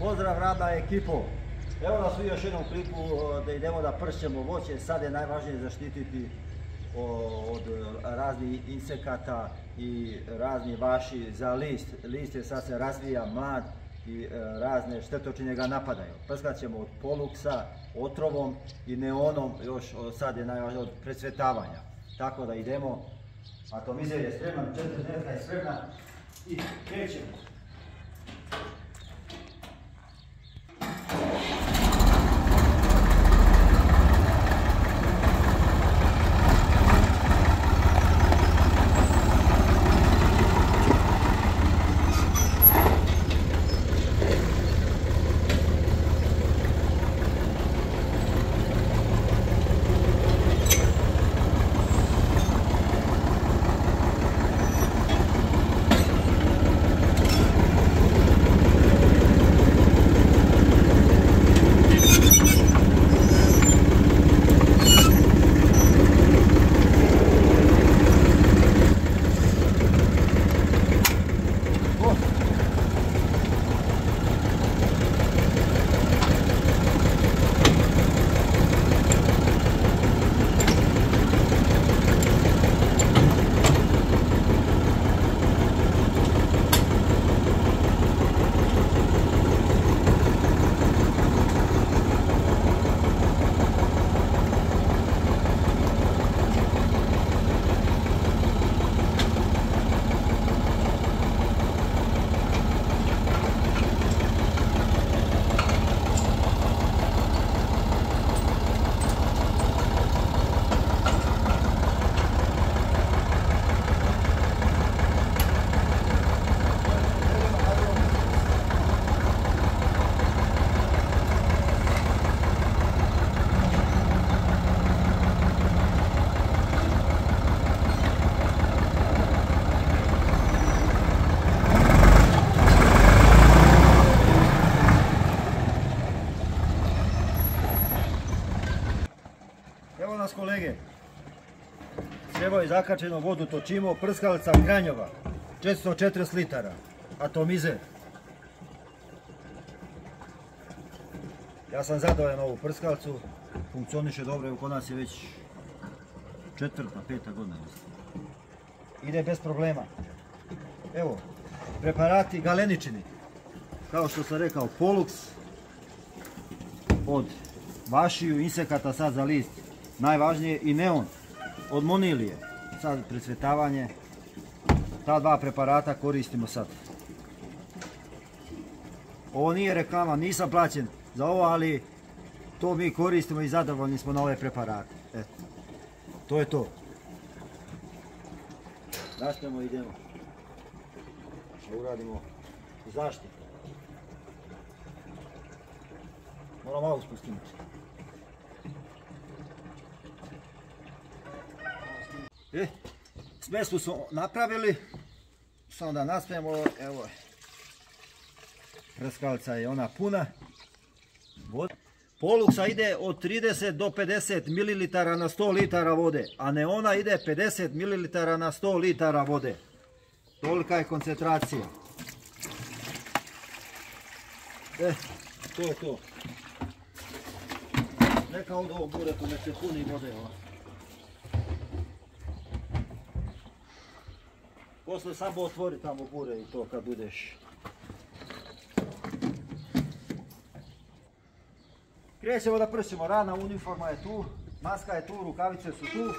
Pozdrav rada ekipo. Evo nas u još jednom klipu da idemo da pršćemo voće. Sad je najvažnije zaštititi od raznih insekata i razni vaši za list. List je sad se razvija mlad i e, razne štetočine ga napadaju. Prskat ćemo od poluksa, otrovom i neonom, još sad je najvažnije od presvetavanja. Tako da idemo, atomizer je spreman, četiri je spremna i krećemo. Zakačeno vodu točimo, prskalca Kranjova, 440 litara, atomizer. Ja sam zadovoljan ovu prskalcu, funkcioniše dobro, evo kod nas je već četvrta, peta godina. Ide bez problema. Evo, preparati galeničini. Kao što sam rekao, Polux od vašiju, insekata sad za list. Najvažnije i neon od monilije. Sad presvetavanje. Ta dva preparata koristimo sad. Ovo nije reklama, nisam plaćen za ovo, ali to mi koristimo i zadovoljni smo na ove preparate. Eto. To je to. Raspemo i idemo. Da uradimo zaštitu. Moram malo spustiti. E, smesku smo napravili, samo da naspijemo, evo je. Prskalica je ona puna. Vod- Poluksa ide od 30 do 50 ml na 100 litara vode, a neona ide 50 ml na 100 litara vode. Tolika je koncentracija. E, to je to. Neka onda ovo bude nek se puni vode ova. Posle samo otvori tamo bure i to kad budeš. Krećemo da pršimo, rana uniforma je tu, maska je tu, rukavice su tu.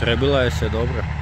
Otrebila je se dobro.